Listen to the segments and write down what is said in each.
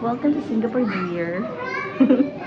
Welcome to Singapore New Year.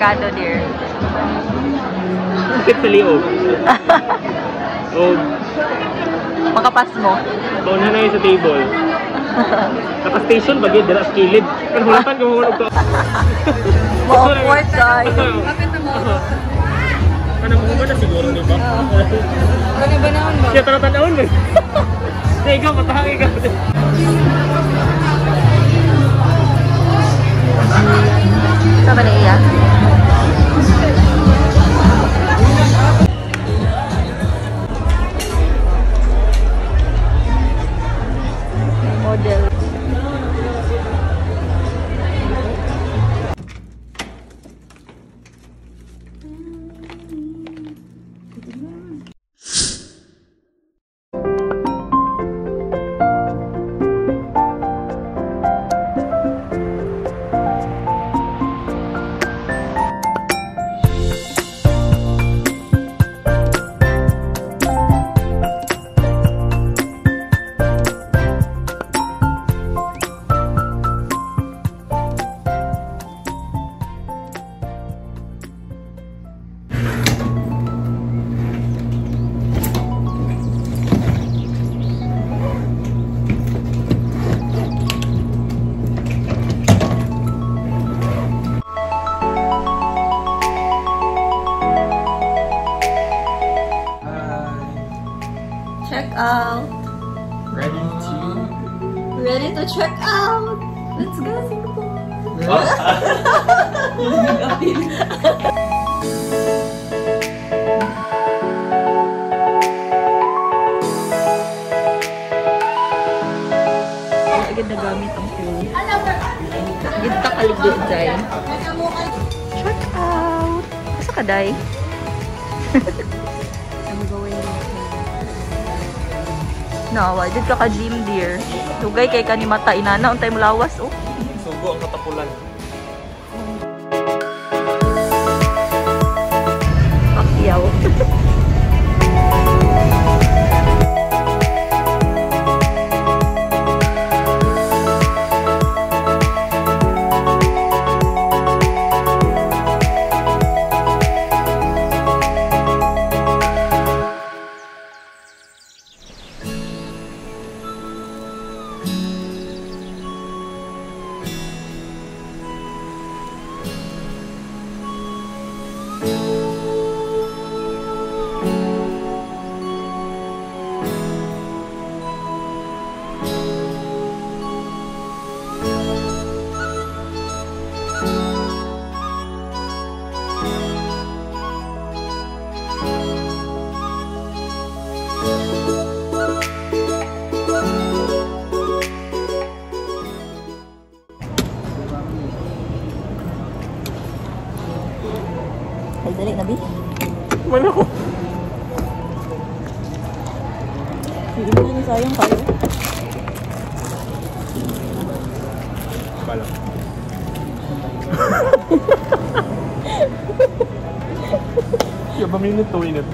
sa supermerkado, dear? Bakit sa liog? O, Makapas mo. bauna na yun sa table. Naka-station ba yun? Dala sa kilid. Pero hulatan ka mahulog ka. Ma-awkward tayo. Ano mo ba na siguro, di ba? Ano ba naman ba? Siya taratan naon ba? Sige, ikaw, matahang ikaw. Sa ba na iya? Out. Ready to... Ready to check out. Let's go Singapore. Agad na gamit ang phone. Agad ta kaligod dahil. Check out. Asa ka day? No, why did ka ka gym dear? Tugay kay ka ni mata inana untay mo lawas oh. Sugo ang katapulan. Pakyaw. Ay, dali na, Bi. Man ako. Mo na sayang kayo. Bala. Siya ba minute to minute?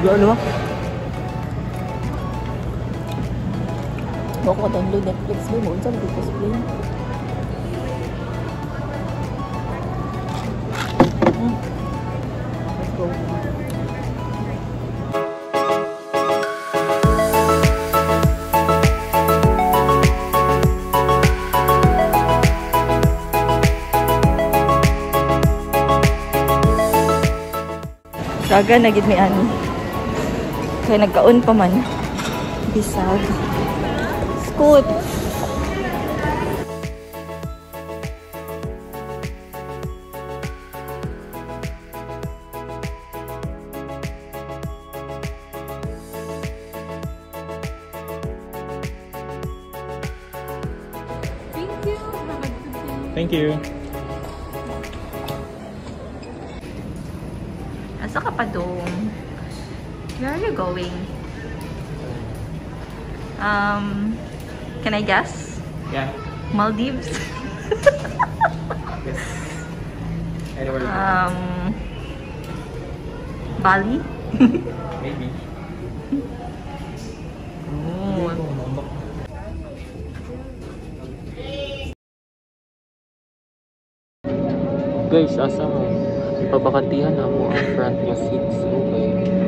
Gano'n mo? Bako download Netflix mo, mo unsa mo cosplay. Hmm. Saga na gid mi ani. Kaya nagkaon pa man. Bisag. Scoot. Thank you. you're going? Um, can I guess? Yeah. Maldives. yes. Um, Bali. Maybe. Guys, asa mo? Ipabakantihan na mo ang front niya seats. Okay.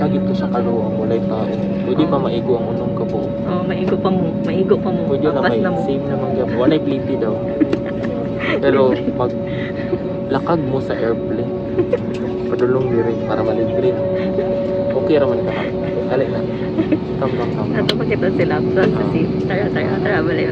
Sagit ko siya kaluwa mo lay tao. Pwede pa maigo ang unong ka po. Oh, maigo pa mo. Maigo pa mo. Pwede na kay na mo. same naman gyud. Walay pliti daw. Pero pag lakag mo sa airplane, padulong diri para malibre. Okay ra man ka. Alay na. Come, come. Ato pa kita sila sa sa Ah. seat. Tara, tara, tara, bali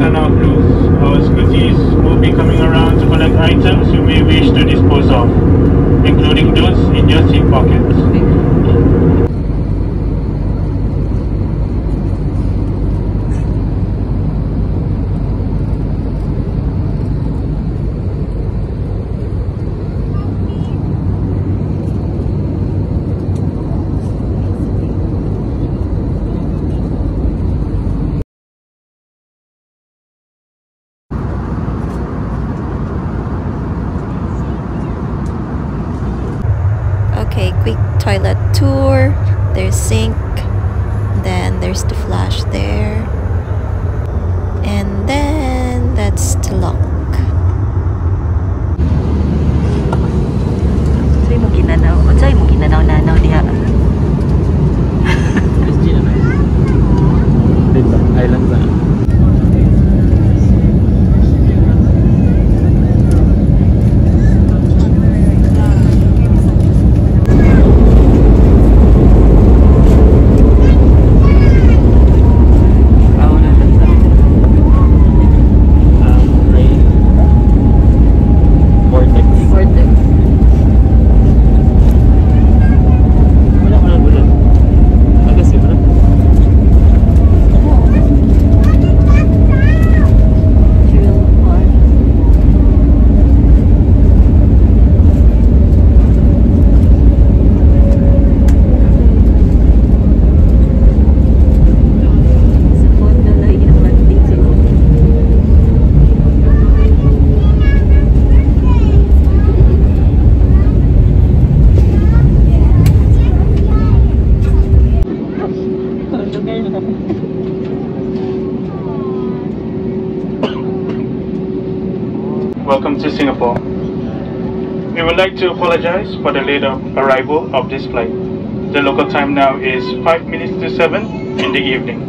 gentlemen, sales are now closed. Our scooties will be coming around to collect items you may wish to dispose of, including those in your seat pockets. Quick toilet tour. There's sink. Then there's the flash there. And then that's the lock. Sa'yo to apologize for the late arrival of this flight. The local time now is 5 minutes to 7 in the evening.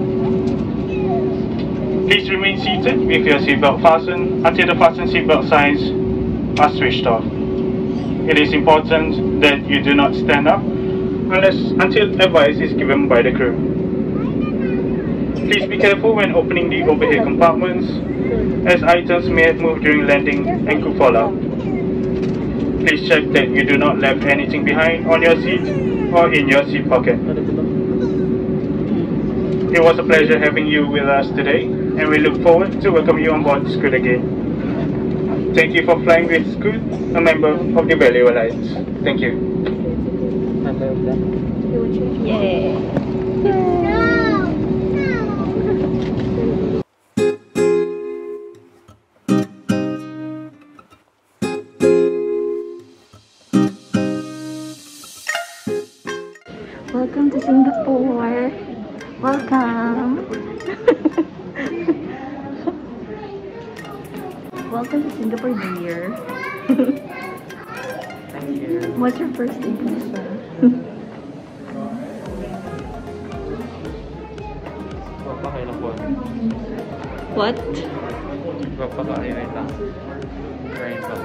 Please remain seated with your seatbelt fastened until the fasten seatbelt signs are switched off. It is important that you do not stand up unless until advice is given by the crew. Please be careful when opening the overhead compartments as items may have moved during landing and could fall out. Please check that you do not leave anything behind on your seat or in your seat pocket. It was a pleasure having you with us today, and we look forward to welcome you on board Scoot again. Thank you for flying with Scoot, a member of the Value Alliance. Thank you. Member Singapore. Welcome. Welcome to Singapore, dear. Thank you. What's your first impression? Papakain ako. What? Papakain na ito. Try pa.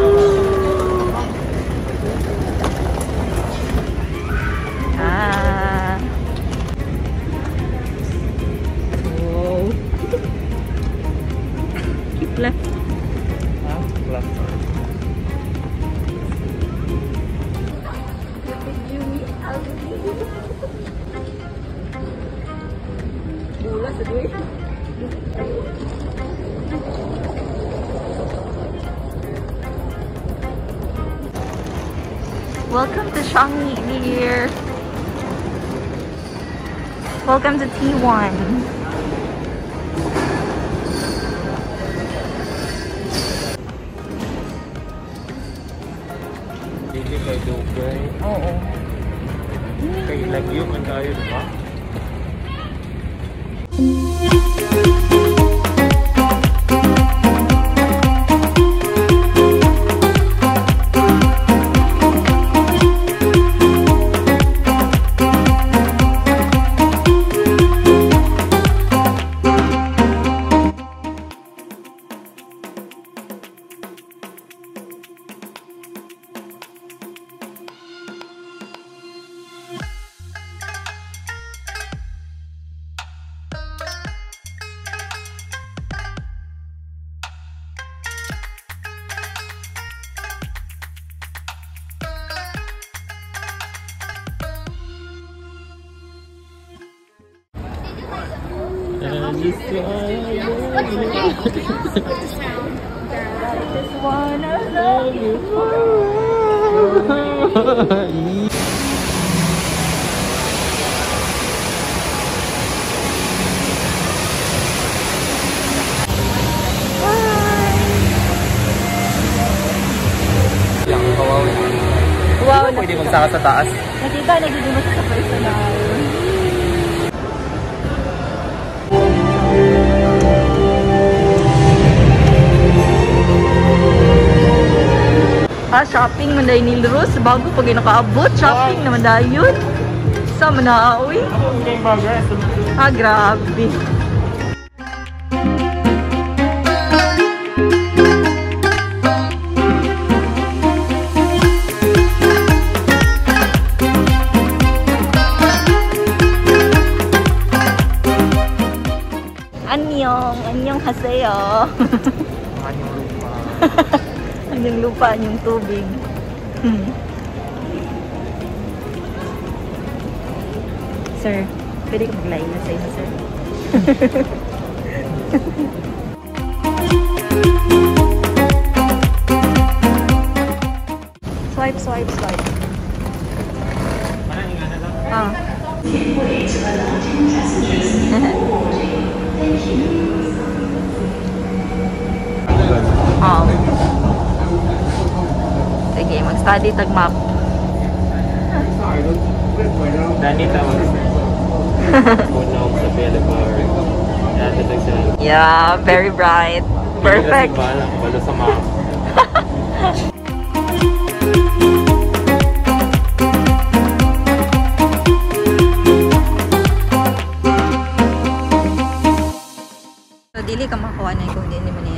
Ah. Welcome to Changi dear. Welcome to T1. Hindi kay Dugay. Oo. Kay Lagyo man tayo, di ba? Wow, Pwede magsaka sa taas. nakita nagiging mo sa personal. Ah, shopping man dahil ni Rose bago pag nakaabot. Shopping naman dahil yun. Sa bagay. Ah, grabe. Anyong, anyong haseyo. Mga yung lupa. Anyong lupa, anyong tubig. Hmm. Sir, pwede ka mag-line na sa inyo, sir? swipe, swipe, swipe. Parang nga na lang. Ah. Study tag map. Dani tawag sa Yeah, very bright. Perfect. Wala sa map. So, dili ka makuha na kung hindi naman